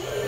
Yeah.